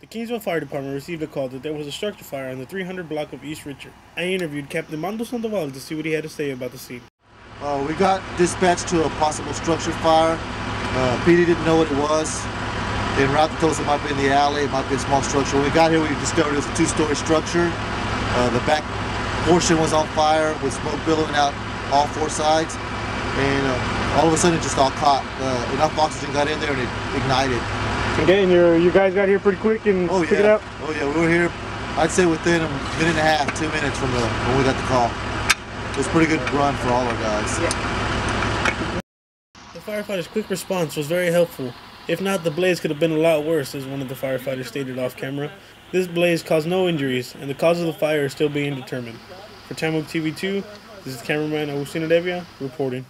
The Kingsville Fire Department received a call that there was a structure fire on the 300 block of East Richard. I interviewed Captain Mando Sandoval to see what he had to say about the scene. Uh, we got dispatched to a possible structure fire. Uh, PD didn't know what it was. En route told us it might be in the alley, it might be a small structure. When we got here, we discovered it was a two-story structure. Uh, the back portion was on fire with smoke billowing out all four sides. And uh, all of a sudden it just all caught. Uh, enough oxygen got in there and it ignited. Okay, and you you guys got here pretty quick and Oh took it yeah. out? Oh yeah, we were here. I'd say within a minute and a half, two minutes from the when we got the call. It was a pretty good run for all our guys. Yeah. The firefighters' quick response was very helpful. If not, the blaze could have been a lot worse, as one of the firefighters stated off camera. This blaze caused no injuries, and the cause of the fire is still being determined. For Tamuk TV2, this is cameraman Agustino Devia reporting.